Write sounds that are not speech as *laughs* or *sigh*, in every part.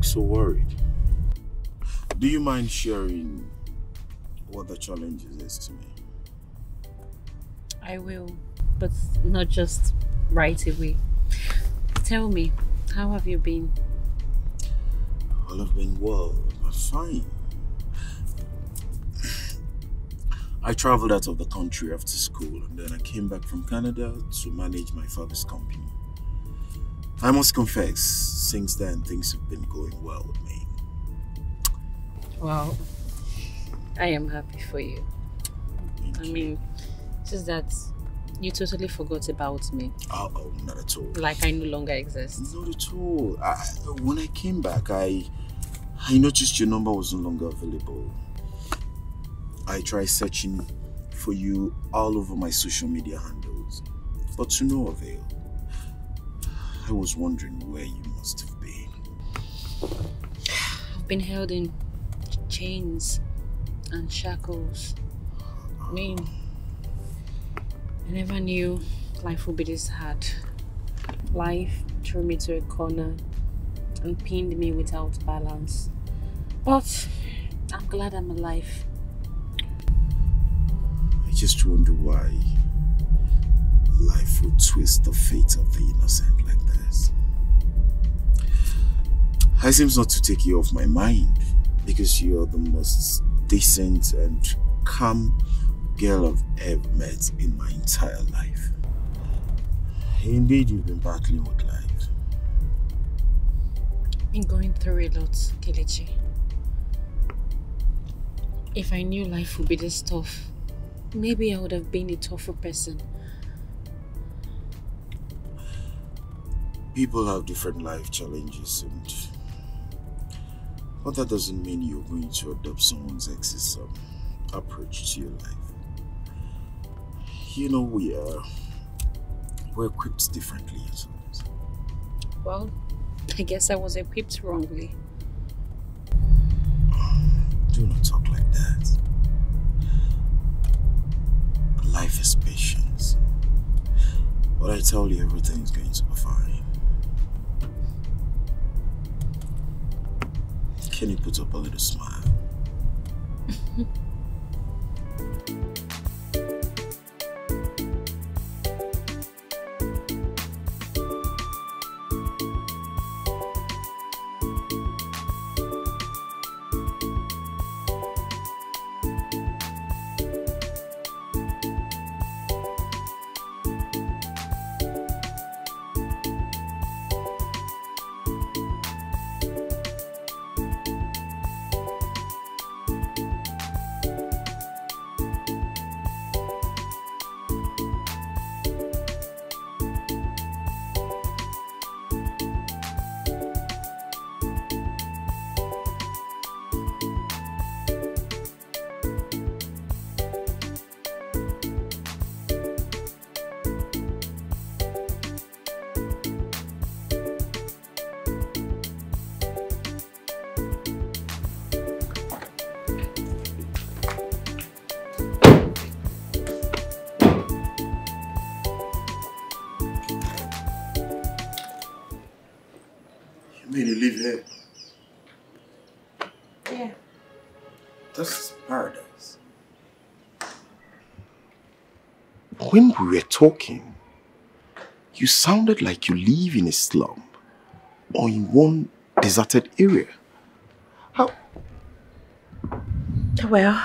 Look so worried. Do you mind sharing what the challenge is to me? I will, but not just right away. Tell me, how have you been? Well, I've been well. I'm fine. I traveled out of the country after school and then I came back from Canada to manage my father's company. I must confess, since then things have been going well with me. Wow. I am happy for you. Thank I you. mean, just that you totally forgot about me. Oh, oh, not at all. Like I no longer exist. Not at all. I, when I came back, I I noticed your number was no longer available. I tried searching for you all over my social media handles, but to no avail. I was wondering where you must have been. I've been held in chains and shackles. I mean, I never knew life would be this hard. Life threw me to a corner and pinned me without balance. But I'm glad I'm alive. I just wonder why life would twist the fate of the innocent like I seems not to take you off my mind because you're the most decent and calm girl I've ever met in my entire life. Indeed, you've been battling with life. Been going through a lot, Kelechi. If I knew life would be this tough, maybe I would have been a tougher person. People have different life challenges and but that doesn't mean you're going to adopt someone's ex's um, approach to your life. You know we are we're equipped differently well. Well, I guess I was equipped wrongly. *sighs* Do not talk like that. Life is patience. But I tell you everything is going to be fine. You put up a little smile? You mean you live here? Yeah. This is paradise. When we were talking, you sounded like you live in a slum or in one deserted area. How? Well,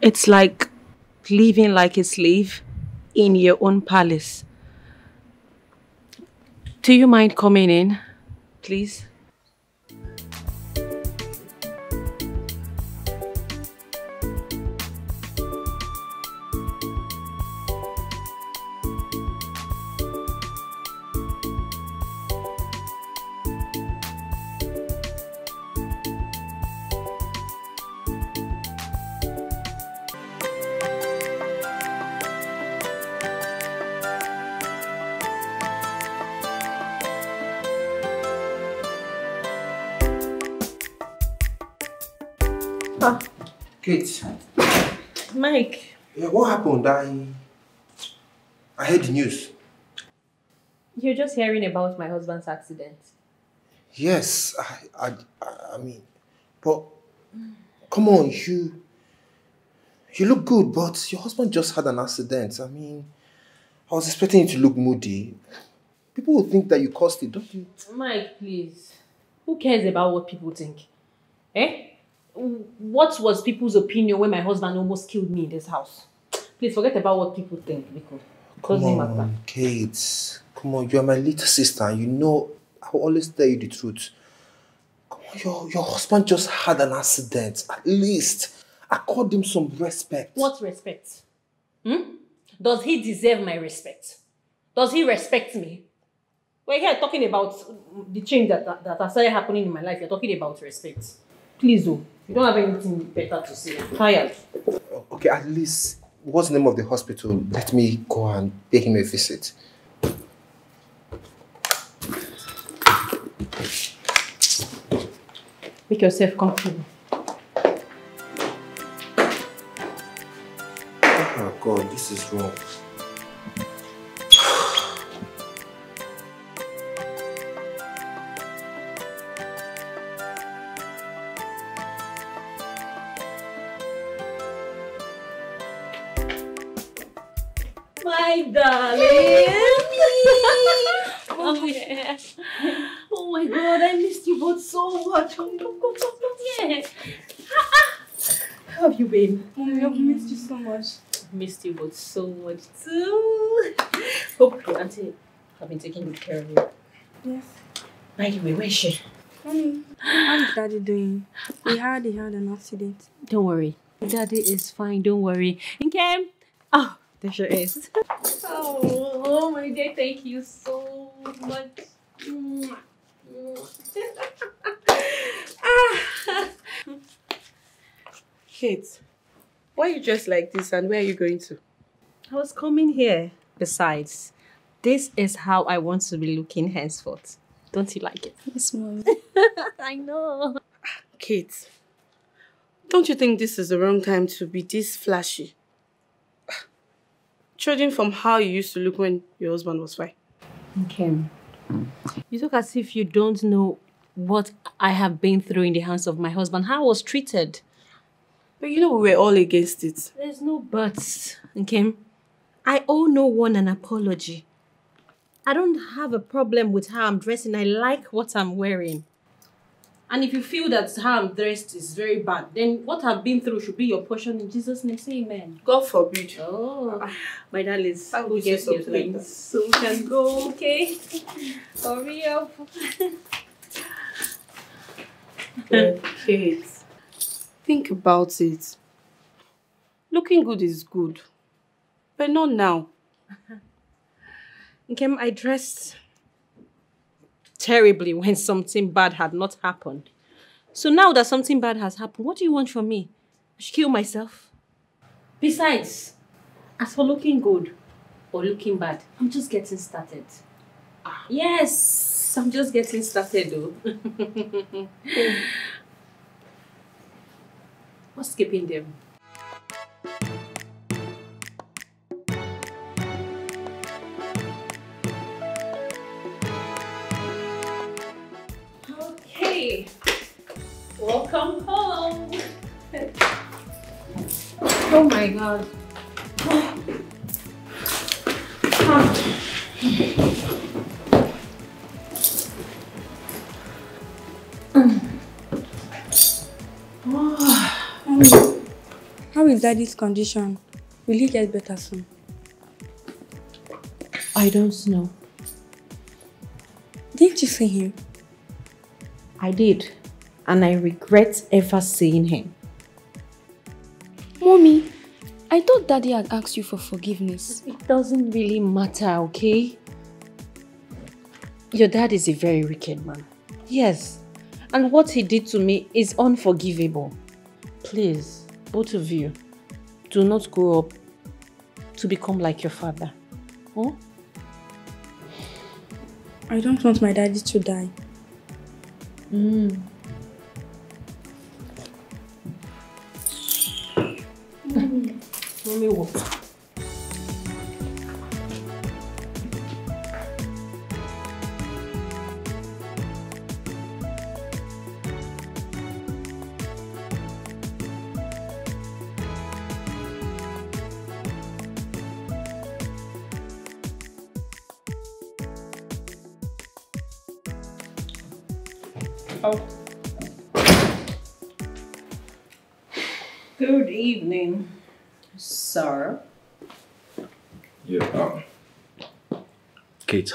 it's like living like a slave in your own palace. Do you mind coming in, please? Kate, Mike, yeah, what happened? I I heard the news. you're just hearing about my husband's accident. Yes, I, I, I mean, but come on, you, you look good, but your husband just had an accident. I mean, I was expecting you to look moody. People will think that you caused it, don't you? Mike, please. Who cares about what people think? Eh? What was people's opinion when my husband almost killed me in this house? Please forget about what people think, because Come doesn't matter. on, Kate. Come on, you are my little sister. You know, I will always tell you the truth. Come on, your, your husband just had an accident. At least, I accord him some respect. What respect? Hmm? Does he deserve my respect? Does he respect me? We're here talking about the change that, that, that has started happening in my life. You're talking about respect. Please, though. You don't have anything better to say. I'm tired. Okay, at least, what's the name of the hospital? Let me go and pay him a visit. Make yourself comfortable. Oh my God, this is wrong. Been? Mommy, I've missed you so much. Missed you both so much too. *laughs* Hope your auntie have been taking good care of you. Yes. By the way, where is she? Mommy, how's daddy doing? We heard he had an accident. Don't worry. Daddy is fine, don't worry. Nkem! Oh, there she is. oh, *laughs* oh my dear, thank you so much. *laughs* Ah. Kate, why are you dressed like this and where are you going to? I was coming here. Besides, this is how I want to be looking henceforth. Don't you like it? Yes, mommy. *laughs* I know. Kate, don't you think this is the wrong time to be this flashy? *sighs* Judging from how you used to look when your husband was fine. Okay. You look as if you don't know what I have been through in the hands of my husband, how I was treated. But you know we were all against it. There's no buts, okay? I owe no one an apology. I don't have a problem with how I'm dressing. I like what I'm wearing. And if you feel that how I'm dressed is very bad, then what I've been through should be your portion in Jesus' name. Say amen. God forbid. Oh, *sighs* my darlings, Thank go you get so your like so we can go, okay? Hurry up. Kate, think about it. Looking good is good. But not now. *laughs* Okay, I dressed terribly when something bad had not happened. So now that something bad has happened, what do you want from me? I should kill myself? Besides, as for looking good or looking bad, I'm just getting started. Ah. Yes, I'm just getting started though. *laughs* What's keeping them? Okay, welcome home. Oh my god. How is daddy's condition? Will he get better soon? I don't know. Didn't you see him? I did, and I regret ever seeing him. Mommy, I thought daddy had asked you for forgiveness. It doesn't really matter, okay? Your dad is a very wicked man. Yes. And what he did to me is unforgivable. Please, both of you, do not grow up to become like your father. Huh? I don't want my daddy to die. Mm. Mommy, what?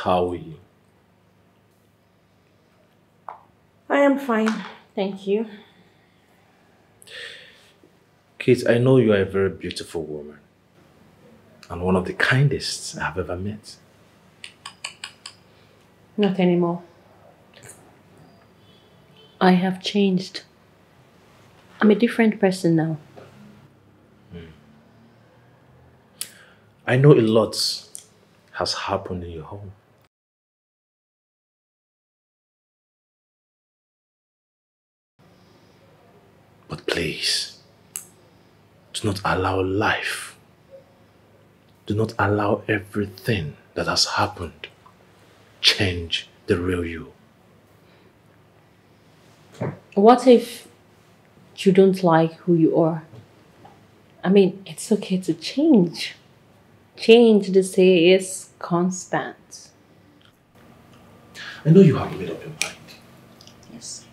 Kate, how are you? I am fine, thank you. Kate, I know you are a very beautiful woman and one of the kindest I have ever met. Not anymore. I have changed. I'm a different person now. Hmm. I know a lot has happened in your home. Please, do not allow life, do not allow everything that has happened change the real you. What if you don't like who you are? I mean, it's okay to change. Change, they say, is constant. I know you have made up your mind, Yes.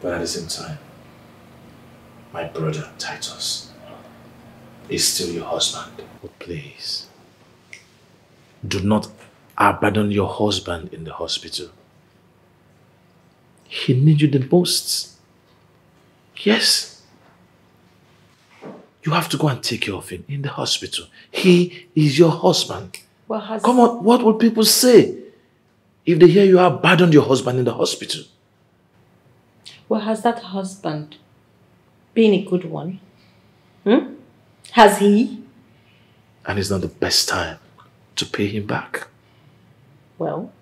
but at the same time, my brother Titus is still your husband. But please, do not abandon your husband in the hospital. He needs you the most. Yes. You have to go and take care of him in the hospital. He is your husband. Well, has Come on, what will people say if they hear you abandoned your husband in the hospital? well has that husband been a good one? Hmm? Has he? And it's not the best time to pay him back. Well,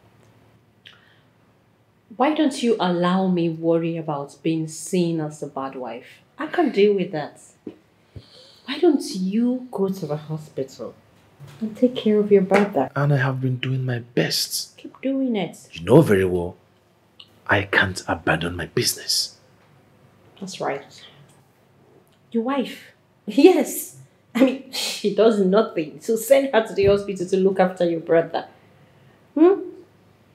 why don't you allow me worry about being seen as a bad wife? I can deal with that. Why don't you go to the hospital and take care of your brother? And I have been doing my best. Keep doing it. You know very well, I can't abandon my business. That's right. Your wife? Yes. I mean, *laughs* she does nothing. So send her to the hospital to look after your brother. Hmm?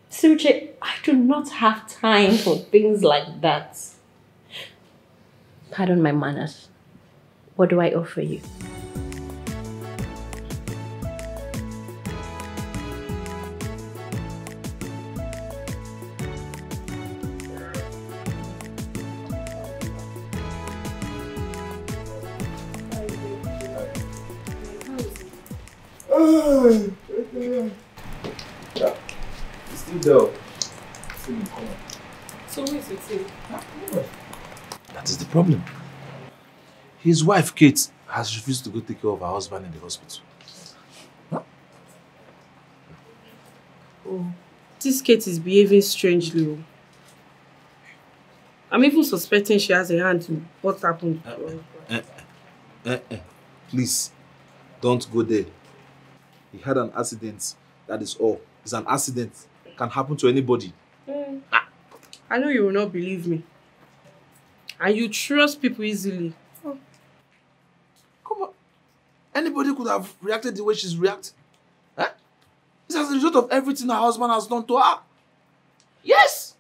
Suche, I do not have time for things like that. Pardon my manners. What do I offer you? Problem. His wife, Kate, has refused to go take care of her husband in the hospital. Oh, this Kate is behaving strangely. oh. I'm even suspecting she has a hand in what happened. Eh, eh. Please, don't go there. He had an accident. That is all. It's an accident. Can happen to anybody. Mm. I know you will not believe me. And you trust people easily. Come on. Anybody could have reacted the way she's reacting. Eh? It's as a result of everything her husband has done to her. Yes!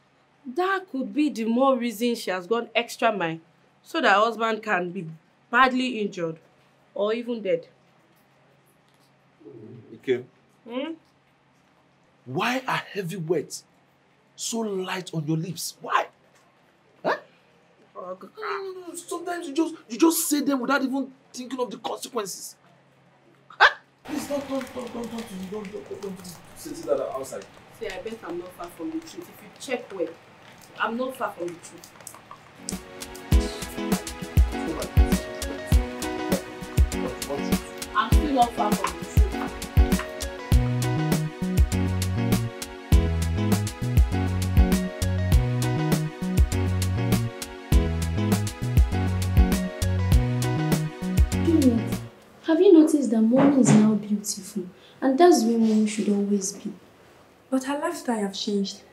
That could be the more reason she has gone extra mile so that her husband can be badly injured or even dead. Okay. Hmm? Why are heavy words so light on your lips? Why? Sometimes you just you just say them without even thinking of the consequences. Please don't don't don't don't don't don't don't, don't, don't sit that outside. See, I bet I'm not far from the truth. If you check well, I'm not far from the truth. I'm still not far from the truth. Have you noticed that mommy is now beautiful? And that's where mommy should always be. But her lifestyle have changed.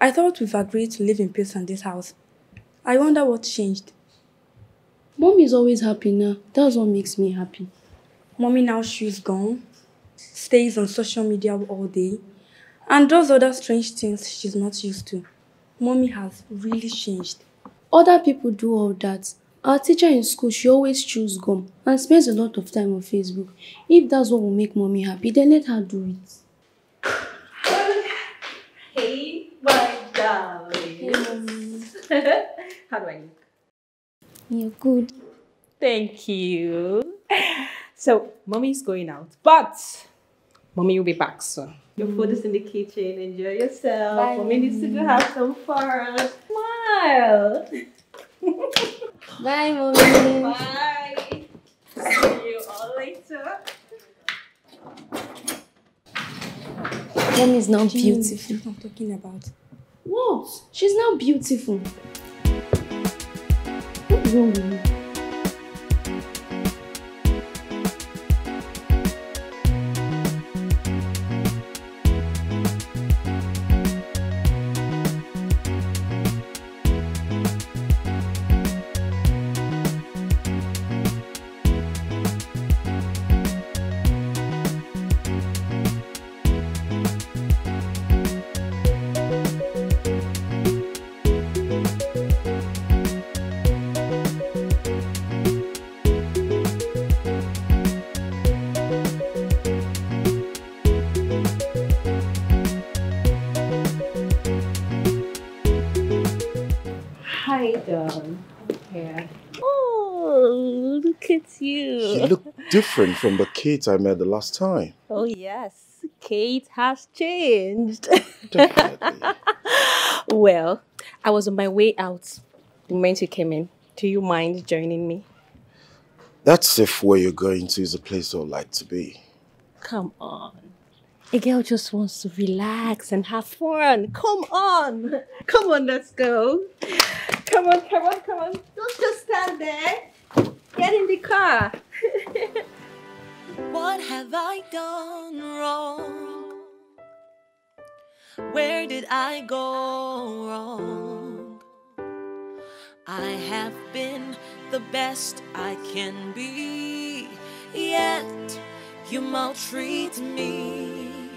I thought we've agreed to live in peace in this house. I wonder what changed. Mommy is always happy now. That's what makes me happy. Mommy now she's gone, stays on social media all day, and does other strange things she's not used to. mommy has really changed. Other people do all that. Our teacher in school, she always chews gum and spends a lot of time on Facebook. If that's what will make mommy happy, then let her do it. *laughs* Hey, my darling. Hey, *laughs* mommy. How do I look? You're good. Thank you. So, mommy's going out, but mommy will be back soon. Your food is in the kitchen. Enjoy yourself. Bye, mommy needs to go have some fun. Smile. Bye, mommy. Bye. See you all later. Mommy is now Jean, beautiful. I'm talking about. What? She's now beautiful. What's wrong with you? Different from the Kate I met the last time. Oh, yes. Kate has changed. *laughs* Well, I was on my way out the moment you came in. Do you mind joining me? That's if where you're going to is a place I'd like to be. Come on. A girl just wants to relax and have fun. Come on. Come on, let's go. Come on, come on, come on. Don't just stand there. Get in the car. Have I done wrong? Where did I go wrong? I have been the best I can be, yet you maltreat me.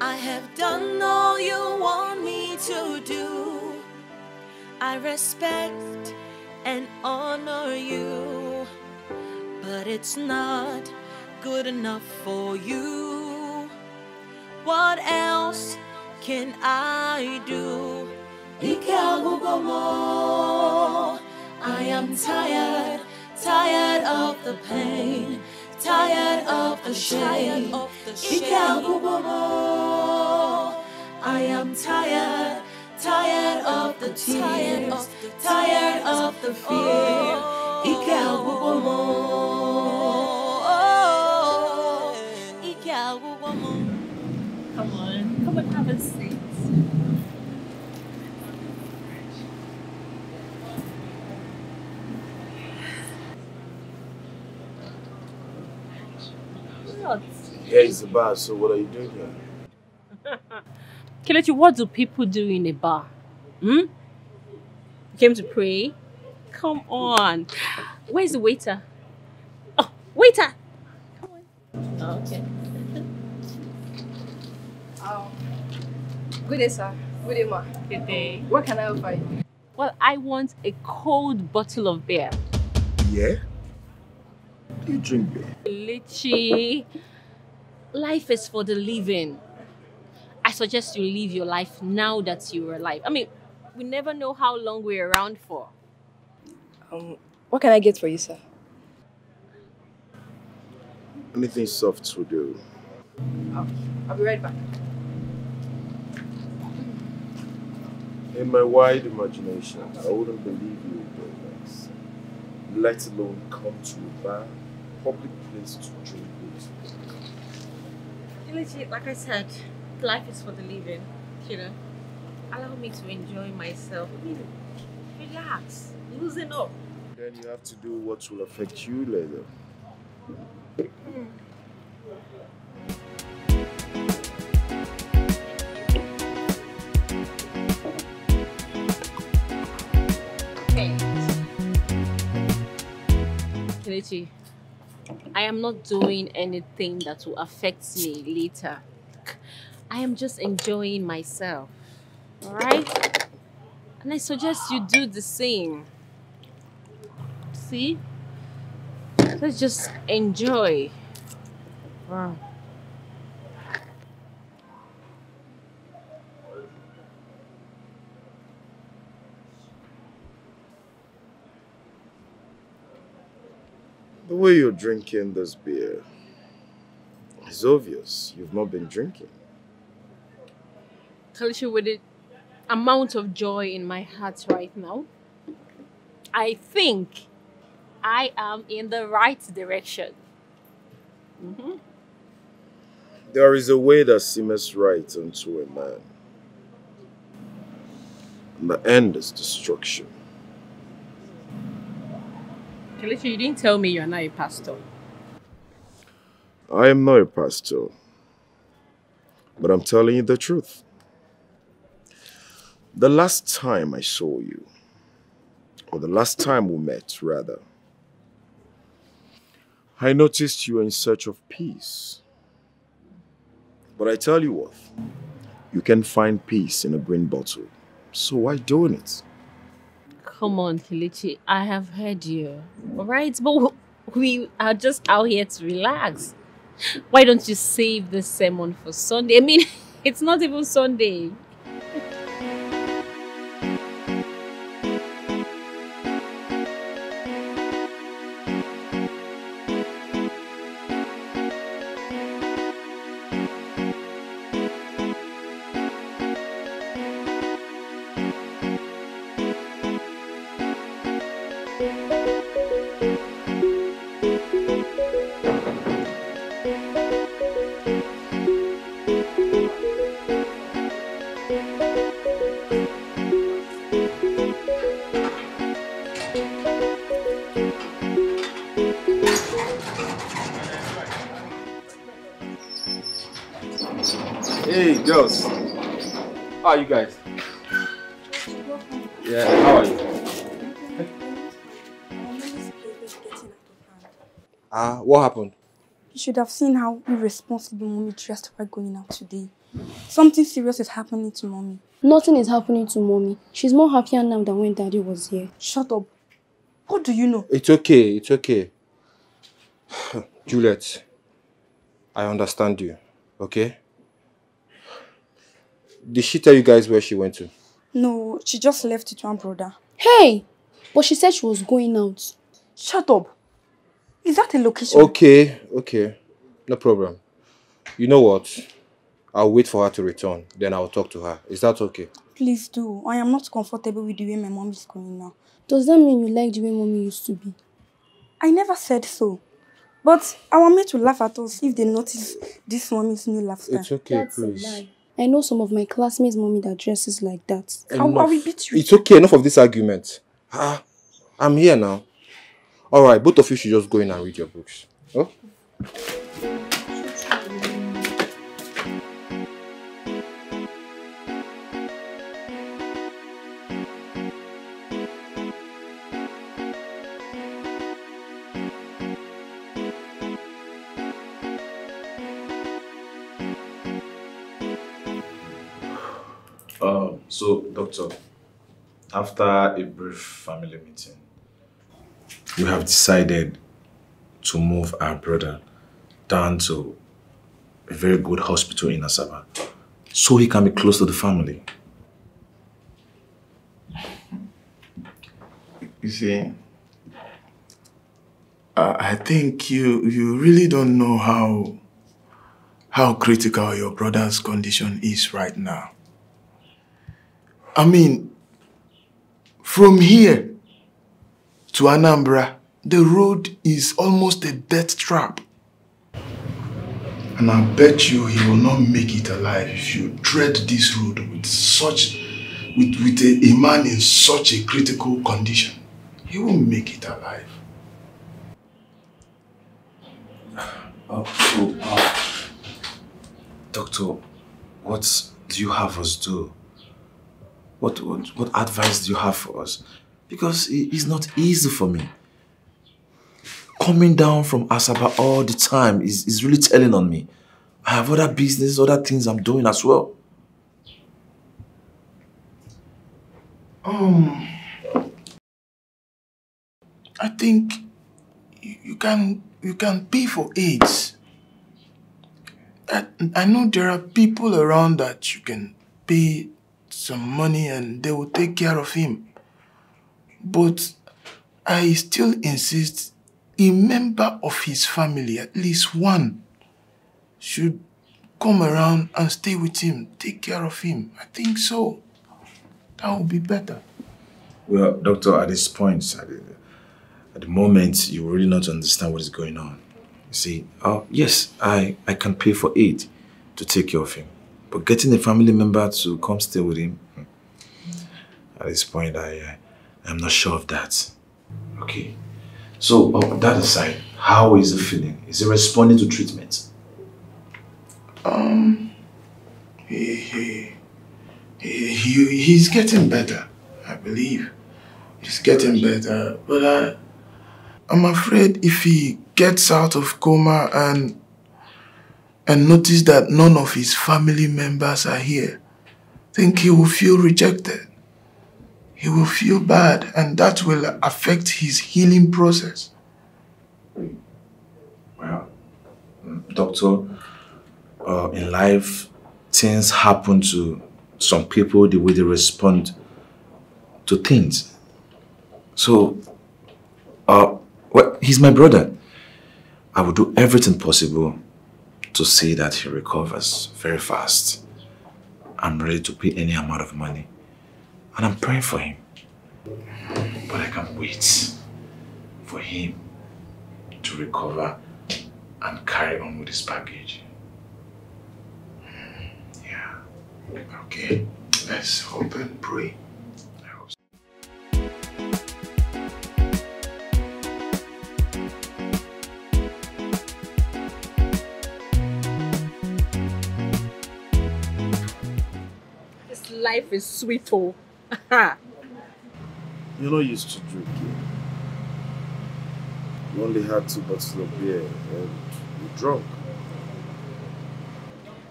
I have done all you want me to do. I respect and honor you, but it's not good enough for you. What else can I do? I am tired, tired of the pain, tired of the shame. I am tired, tired of the tears, tired of the fear. Oh. What? Here is the bar, so what are you doing here? *laughs* Kelechi, what do people do in a bar? Hmm? You came to pray? Come on. Where's the waiter? Oh, waiter! Come on. Oh, okay. *laughs* Good day, sir. Good day, ma. Good day. What can I offer you? Well, I want a cold bottle of beer. Yeah? Do you drink beer? Kelechi, life is for the living. I suggest you live your life now that you're alive. I mean, we never know how long we're around for. Um, what can I get for you, sir? Anything soft will do. I'll be right back. In my wide imagination, I wouldn't believe you would do this. Let alone come to a bar, public place to drink with. Like I said, life is for the living. You know, allow me to enjoy myself. I mean, relax, loosen up. Then you have to do what will affect you later. Okay. Kelechi, I am not doing anything that will affect me later. I am just enjoying myself. Alright? And I suggest you do the same. See? Let's just enjoy. Wow. The way you're drinking this beer is obvious. You've not been drinking. Kelechi, with the amount of joy in my heart right now, I think I am in the right direction. Mhm. There is a way that seemeth right unto a man, and the end is destruction. Kelechi, you didn't tell me you're not a pastor. I am not a pastor, but I'm telling you the truth. The last time I saw you, or the last time we met, rather, I noticed you were in search of peace. But I tell you what, you can find peace in a green bottle. So why doing it? Come on, Kelechi. I have heard you. Alright? But we are just out here to relax. Why don't you save this sermon for Sunday? I mean, *laughs* it's not even Sunday. Girls. How are you guys? Yeah, how are you? *laughs* Ah, what happened? You should have seen how irresponsible mommy dressed while going out today. Something serious is happening to mommy. Nothing is happening to mommy. She's more happier now than when daddy was here. Shut up. What do you know? It's okay, it's okay. *sighs* Juliet, I understand you, okay? Did she tell you guys where she went to? No, she just left it to her brother. Hey! But she said she was going out. Shut up. Is that a location? Okay, okay. No problem. You know what? I'll wait for her to return, then I'll talk to her. Is that okay? Please do. I am not comfortable with the way my mom is going now. Does that mean you like the way mommy used to be? I never said so. But our mates will laugh at us if they notice this mommy's new lifestyle. It's okay, please. I know some of my classmates' mommy that dresses like that. How Enough. we beat you? It's okay, enough of this argument. Ah, I'm here now. Alright, both of you should just go in and read your books. Oh? So, doctor, after a brief family meeting, we have decided to move our brother down to a very good hospital in Asaba so he can be close to the family. You see, I think you you really don't know how how critical your brother's condition is right now. I mean, from here to Anambra, the road is almost a death trap. And I bet you he will not make it alive if you tread this road with such with, with a, a man in such a critical condition. He won't make it alive. Oh, so, uh, doctor, what do you have us do? What, what, what advice do you have for us? Because it's not easy for me. Coming down from Asaba all the time is, is really telling on me. I have other business, other things I'm doing as well. Um, I think you can you can pay for aides. I, I know there are people around that you can pay some money and they will take care of him. But I still insist a member of his family, at least one, should come around and stay with him, take care of him. I think so. That would be better. Well, doctor, at this point, at the, at the moment, you really not understand what is going on. You see, oh yes, I, I can pay for it to take care of him. But getting a family member to come stay with him, hmm, at this point, I, I I'm not sure of that. Okay. So, oh, that aside, how is he feeling? Is he responding to treatment? Um, he, he, he, he, he's getting better, I believe. He's getting better, but I, I'm afraid if he gets out of coma and and notice that none of his family members are here, think he will feel rejected. He will feel bad and that will affect his healing process. Well, doctor, uh, in life, things happen to some people the way they respond to things. So, uh, well, he's my brother. I will do everything possible to see that he recovers very fast. I'm ready to pay any amount of money. And I'm praying for him. But I can't wait for him to recover and carry on with his package. Yeah. Okay. Let's hope and pray. Life is sweet, oh. *laughs* Ah. You're not used to drinking. You only had two bottles of beer and you're drunk.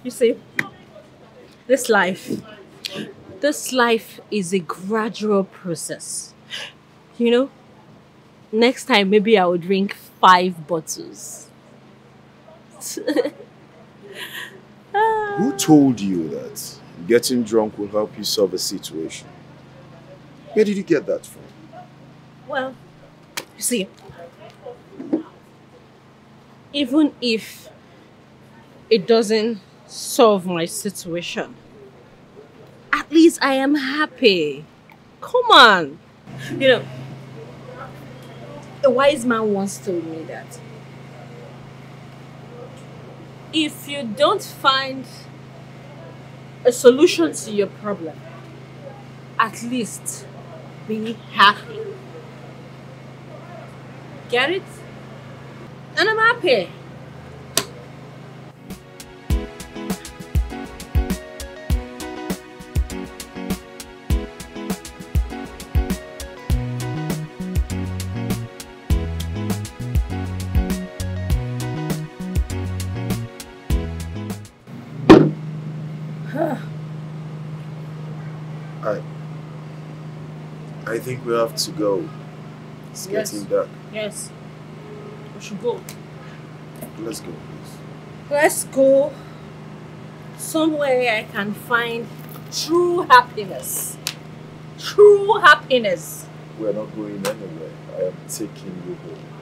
You see, this life, this life is a gradual process. You know, next time maybe I will drink five bottles. *laughs* Who told you that getting drunk will help you solve a situation? Where did you get that from? Well, you see, even if it doesn't solve my situation, at least I am happy. Come on. You know, a wise man once told me that if you don't find a solution to your problem, at least be happy. Get it? And I'm happy. I think we have to go. It's Yes. getting dark. Yes. We should go. Let's go, please. Let's go somewhere I can find true happiness. True happiness. We're not going anywhere. I am taking you home.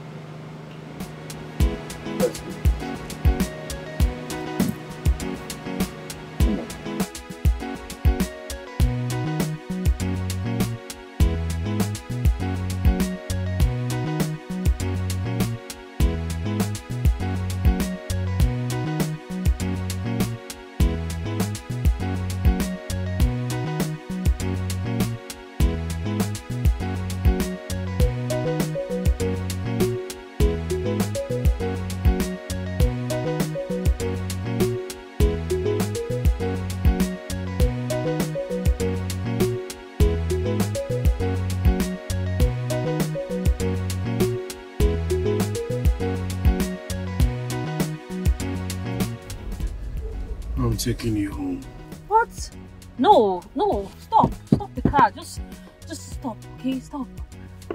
Taking you home. What? No, no, stop. Stop the car. Just Just stop, okay? Stop.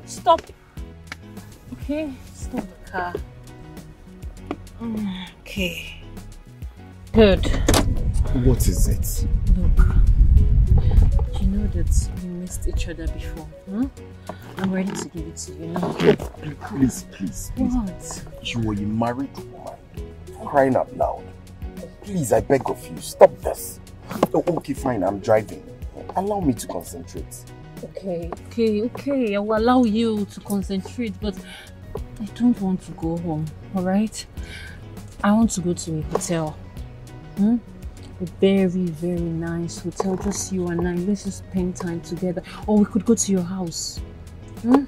Stop. Okay? Stop the car. Mm, Okay. Good. What is it? Look, you know that we missed each other before, huh? I'm ready to give it to you now. Please, please, please. What? You are a married woman. Crying out loud. Please, I beg of you, stop this. Oh, okay, fine, I'm driving. Allow me to concentrate. Okay, okay, okay. I will allow you to concentrate, but I don't want to go home, alright? I want to go to a hotel. Hmm? A very, very nice hotel, just you and I. Let's just spend time together. Or we could go to your house. Hmm?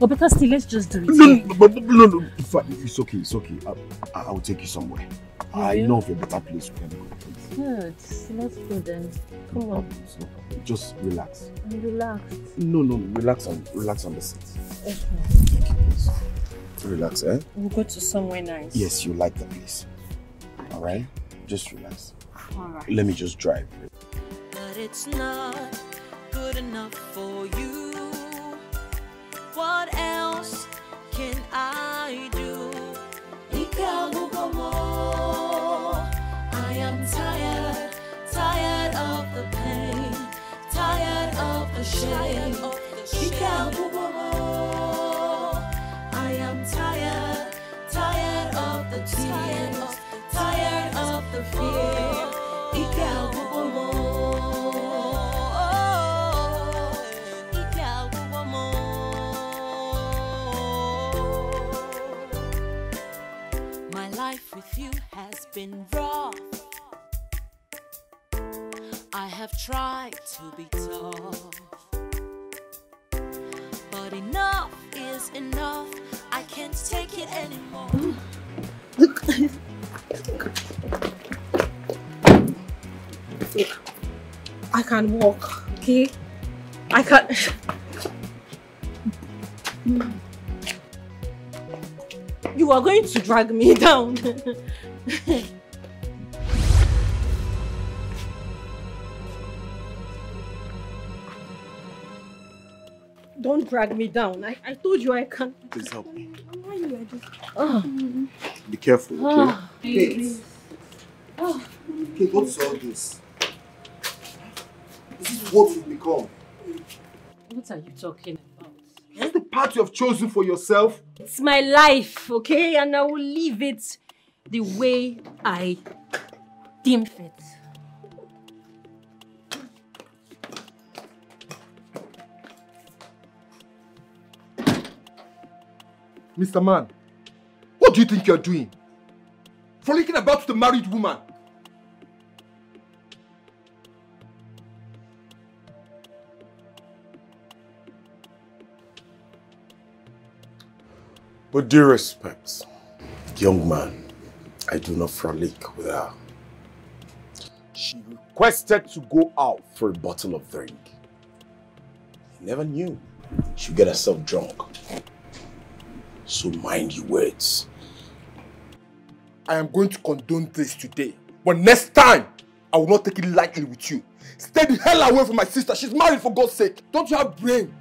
Or better still, let's just do it. No, here. no, but no, no, fine, it's okay, it's okay. I, I will take you somewhere. I you? know of a better place we can go. please. Good. Let's go then. Come on. So, just relax. I'm relaxed. No, no, relax on, relax on the seat. Okay. Thank you, please. Relax, eh? We'll go to somewhere nice. Yes, you like the place. All right? Just relax. Alright. Let me just drive. But it's not good enough for you. What else can I do? Ikabubomo. I am tired, tired of the pain, tired of the shame. Ikabubomo. I I can walk, okay? I can't. You are going to drag me *laughs* down. Don't drag me down. I, I told you I can't. Please help me. Why you like just... Oh. Be careful, okay? Oh, Kate. please. What's all this? What you've become. What are you talking about? Is the path you have chosen for yourself? It's my life, okay? And I will live it the way I deem fit. Mr. Man, what do you think you're doing? Frolicking about with a married woman. With due respect, young man, I do not frolic with her. She requested to go out for a bottle of drink. I never knew she'd get herself drunk. So mind your words. I am going to condone this today. But next time, I will not take it lightly with you. Stay the hell away from my sister. She's married for God's sake. Don't you have brain?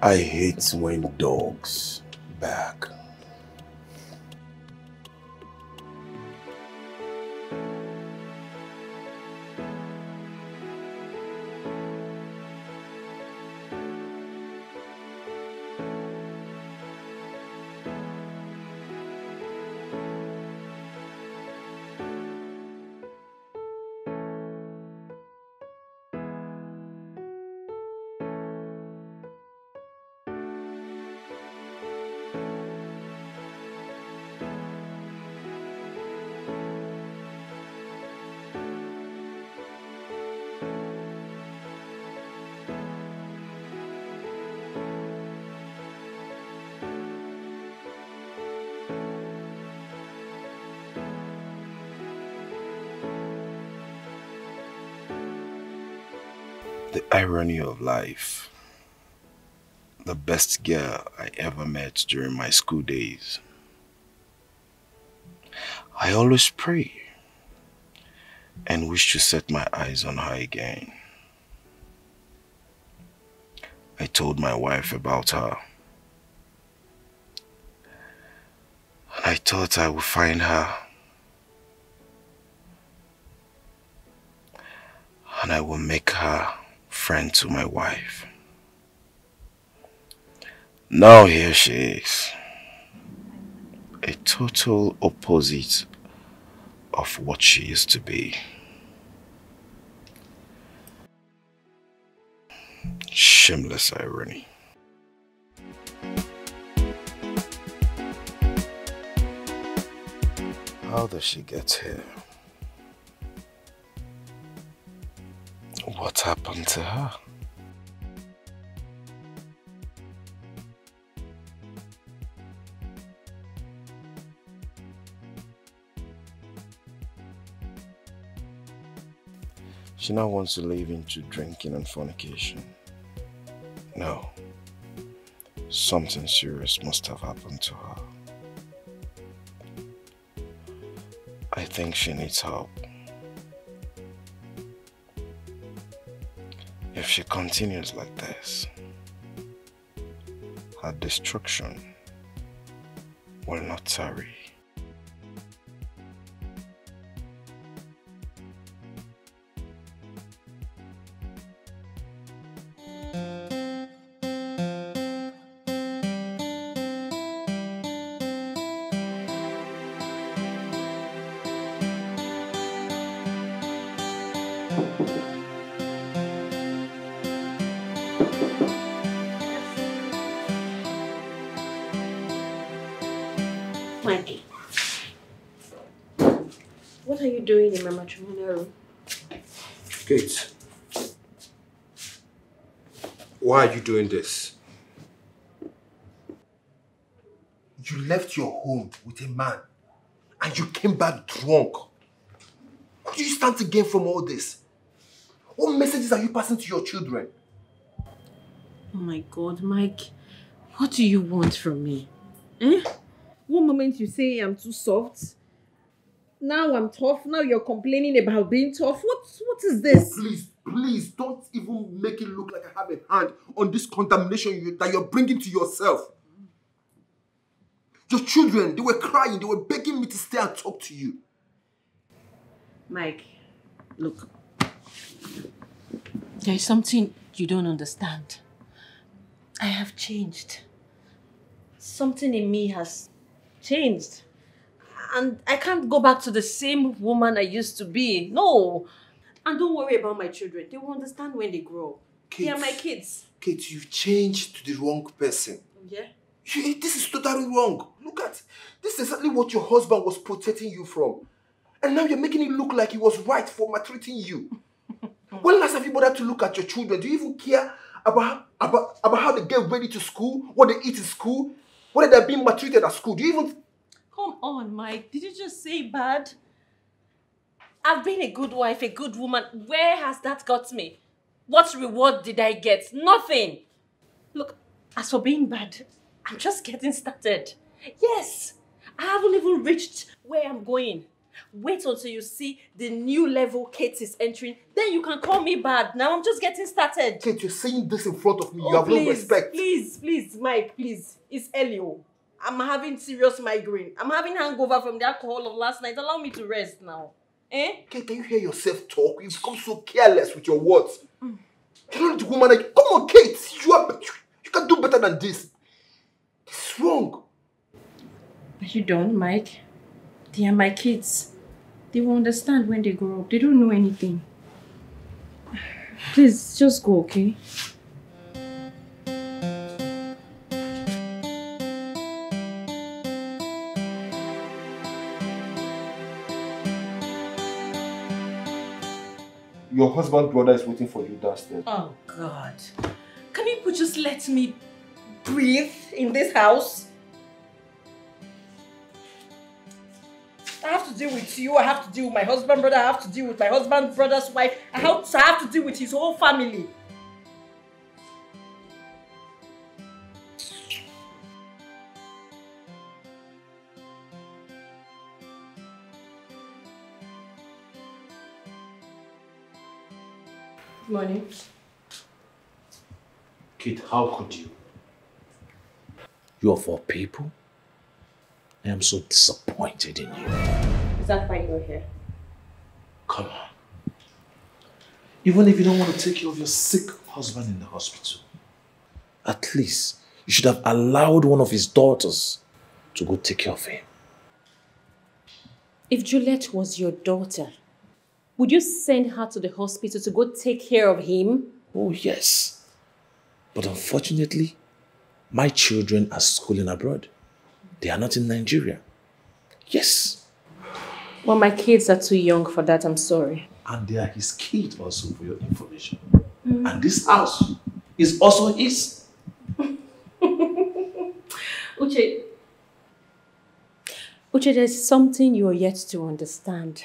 I hate when dogs bark. The irony of life. The best girl I ever met during my school days I always pray and wish to set my eyes on her again. I told my wife about her. And I thought I would find her. And I will make her friend to my wife. Now here she is. A total opposite of what she used to be. Shameless irony. How does she get here? What happened to her? She now wants to live into drinking and fornication. No. Something serious must have happened to her. I think she needs help. If she continues like this, her destruction will not tarry. Why are you doing this? You left your home with a man and you came back drunk. What do you stand to gain from all this? What messages are you passing to your children? Oh my god, Mike. What do you want from me? Eh? One moment you say I'm too soft. Now I'm tough. Now you're complaining about being tough. What what is this? Please, please don't even make it look like I have a hand on this contamination you, that you're bringing to yourself. Your children, they were crying, they were begging me to stay and talk to you. Mike, look. There is something you don't understand. I have changed. Something in me has changed. And I can't go back to the same woman I used to be. No. And don't worry about my children. They will understand when they grow. up. They are my kids. Kate, you've changed to the wrong person. Yeah? You- This is totally wrong. Look at this is exactly what your husband was protecting you from. And now you're making it look like he was right for maltreating you. *laughs* when last have you bothered to look at your children? Do you even care about, about, about how they get ready to school, what they eat in school, whether they're being maltreated at school? Do you even Come on, Mike. Did you just say bad? I've been a good wife, a good woman. Where has that got me? What reward did I get? Nothing. Look, as for being bad, I'm just getting started. Yes, I haven't even reached where I'm going. Wait until you see the new level Kate is entering. Then you can call me bad. Now I'm just getting started. Kate, you're saying this in front of me. Oh, you have please, no respect. Please, please, Mike, please. It's Elio. Oh. I'm having serious migraine. I'm having hangover from the alcohol of last night. Allow me to rest now. Eh? Kate, can you hear yourself talk? You've become so careless with your words. You're not the woman. Like, come on, Kate. You, are, you, you can do better than this. Is wrong. But you don't, Mike. They are my kids. They will understand when they grow up. They don't know anything. Please, just go, okay? Your husband's brother is waiting for you downstairs. Oh, God. Can you just let me breathe in this house? I have to deal with you. I have to deal with my husband, brother. I have to deal with my husband, brother's wife. I have to, I have to deal with his whole family. Morning. Kate, how could you? You are for people? I am so disappointed in you. Is that why you're here? Come on. Even if you don't want to take care of your sick husband in the hospital, at least you should have allowed one of his daughters to go take care of him. If Juliet was your daughter, would you send her to the hospital to go take care of him? Oh, yes. But unfortunately, my children are schooling abroad. They are not in Nigeria. Yes. Well, my kids are too young for that, I'm sorry. And they are his kids also, for your information. Mm. And this house is also his. *laughs* Uche, Uche, there's something you are yet to understand.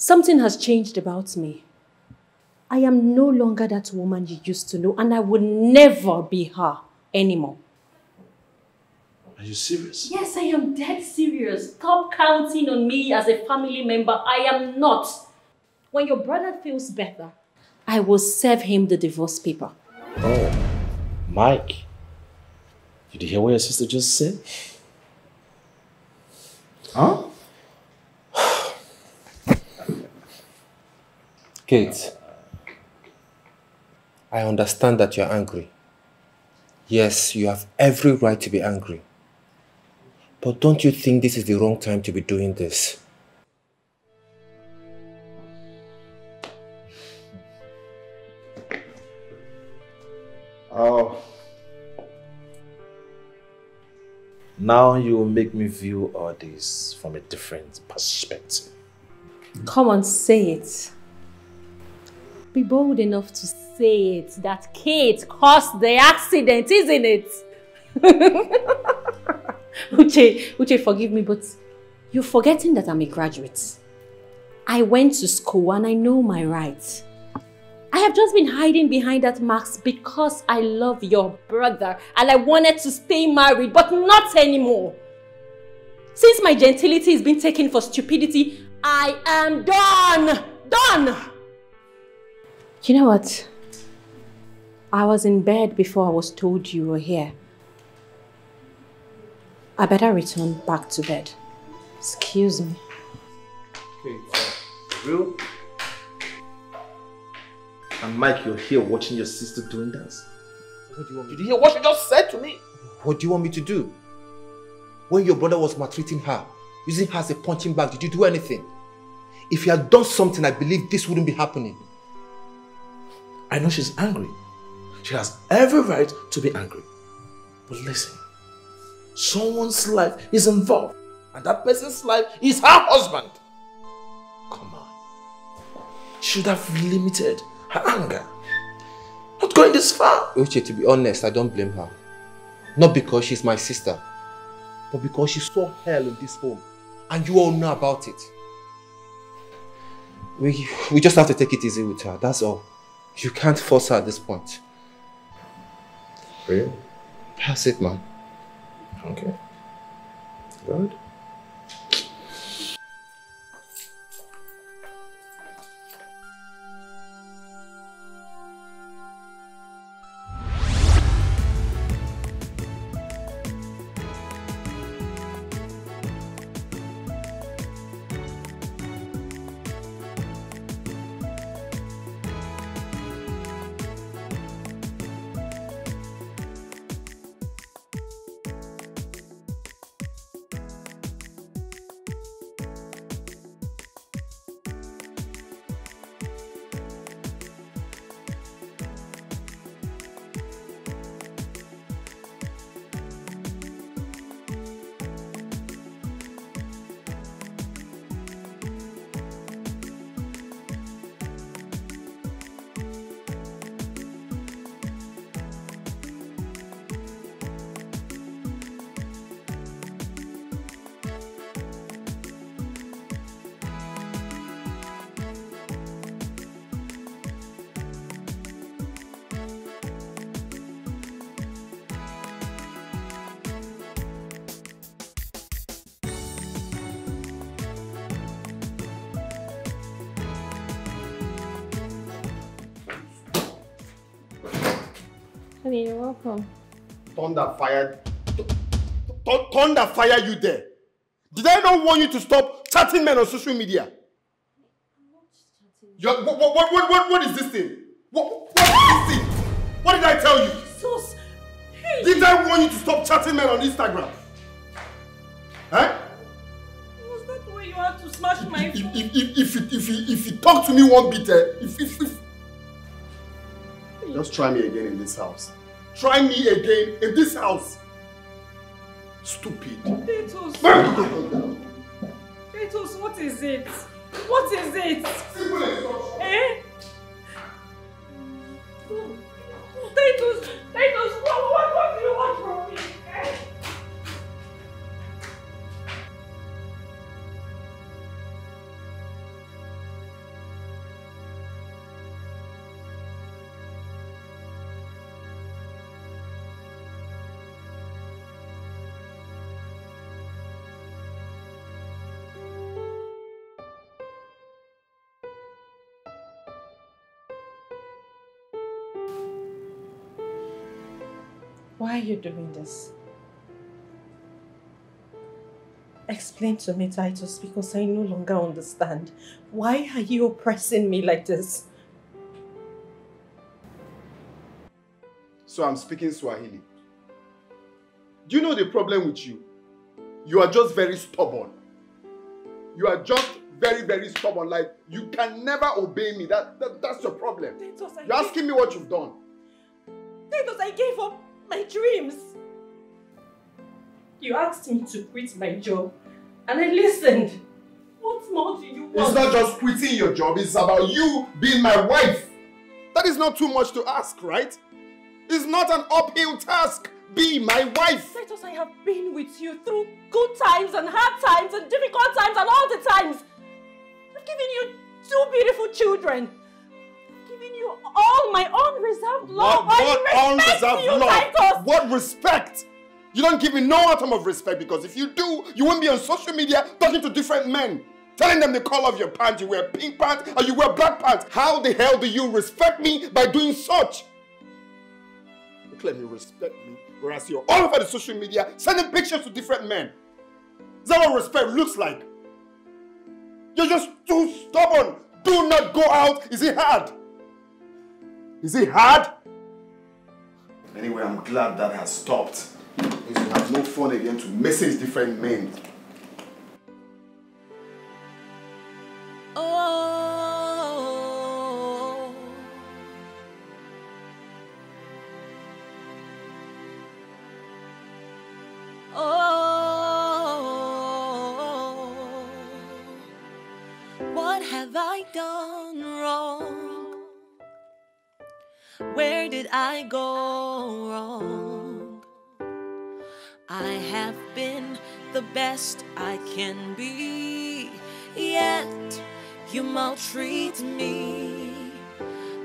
Something has changed about me. I am no longer that woman you used to know, and I will never be her anymore. Are you serious? Yes, I am dead serious. Stop counting on me as a family member. I am not. When your brother feels better, I will serve him the divorce paper. Oh, Mike. Did you hear what your sister just said? Huh? Kate, I understand that you're angry. Yes, you have every right to be angry. But don't you think this is the wrong time to be doing this? Oh. Now you will make me view all this from a different perspective. Come on, say it. Be bold enough to say it that Kate caused the accident, isn't it? *laughs* Uche, Uche, forgive me, but you're forgetting that I'm a graduate. I went to school and I know my rights. I have just been hiding behind that mask because I love your brother and I wanted to stay married, but not anymore. Since my gentility is being taken for stupidity, I am done! Done! You know what? I was in bed before I was told you were here. I better return back to bed. Excuse me. Okay, real? And Mike, you're here watching your sister doing this? What do you want me Did you hear what she just said to me? What do you want me to do? When your brother was maltreating her, using her as a punching bag, did you do anything? If you had done something, I believe this wouldn't be happening. I know she's angry. She has every right to be angry. But listen, someone's life is involved, and that person's life is her husband. Come on. She should have limited her anger. Not going this far. Uche, to be honest, I don't blame her. Not because she's my sister, but because she saw hell in this home, and you all know about it. We, we just have to take it easy with her, that's all. You can't force her at this point. Really? That's it, man. Okay. Good. Honey, you're welcome. Thunder fire. Th- Thunder fire you there. Did I not want you to stop chatting men on social media? You're, what, what, what, what, what is this thing? What, what is this thing? What did I tell you? Sus! Hey! Did I want you to stop chatting men on Instagram? Huh? Was that the way you had to smash my If, if, if, if, you, if, you, if you talk to me one bit, eh, if, if, if... Just try me again in this house. Try me again in this house. Stupid. Titus! Titus, what is it? What is it? Why are you doing this? Explain to me, Titus, because I no longer understand. Why are you oppressing me like this? So I'm speaking Swahili. Do you know the problem with you? You are just very stubborn. You are just very, very stubborn. Like you can never obey me. That, that that's your problem. Titus, You're asking me what you've done. Titus, I gave up my dreams. You asked me to quit my job, and I listened. What more do you want? It's not just quitting your job, it's about you being my wife. That is not too much to ask, right? It's not an uphill task. Be my wife. Titus, I have been with you through good times and hard times and difficult times and all the times. I've given you two beautiful children. Given you all my unreserved love. What, what respect unreserved you, love? Titus. What respect? You don't give me no atom of respect because if you do, you won't be on social media talking to different men. Telling them the color of your pants, you wear pink pants or you wear black pants. How the hell do you respect me by doing such? You claim you respect me, whereas you're all over the social media sending pictures to different men. Is that what respect looks like? You're just too stubborn. Do not go out. Is it hard? Is it hard? Anyway, I'm glad that has stopped. Means you have no fun again to message different men. Oh. Oh. oh, oh, oh. What have I done wrong? Where did I go wrong? I have been the best I can be, yet you maltreat me.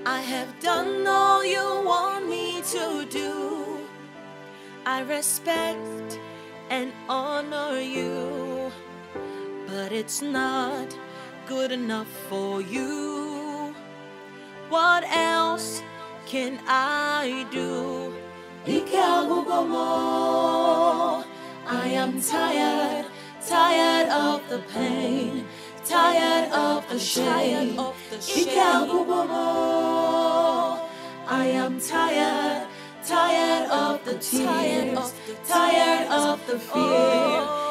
I have done all you want me to do. I respect and honor you, but it's not good enough for you. What else can I do? I am tired, tired of the pain, tired of the shame. I am tired, tired of the tears, tired of the fear.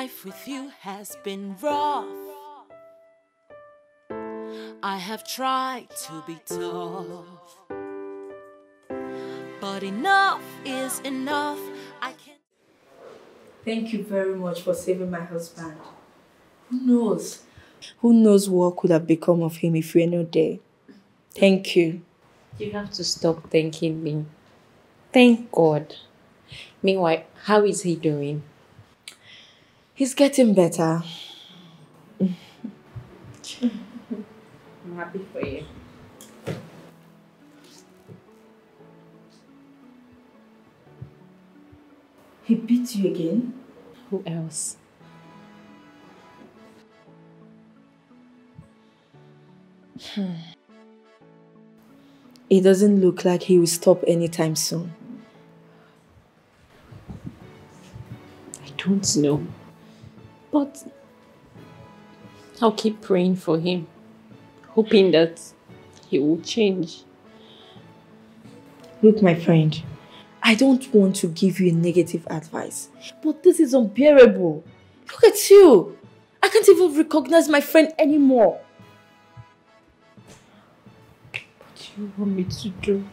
Life with you has been rough. I have tried to be tough. But enough is enough. I can't. Thank you very much for saving my husband. Who knows? Who knows what could have become of him if you were not there? Thank you. You have to stop thanking me. Thank God. Meanwhile, how is he doing? He's getting better. I'm happy for you. He beat you again? Who else? Hmm. It doesn't look like he will stop anytime soon. I don't know. But I'll keep praying for him, hoping that he will change. Look, my friend, I don't want to give you negative advice, but this is unbearable. Look at you. I can't even recognize my friend anymore. What do you want me to do?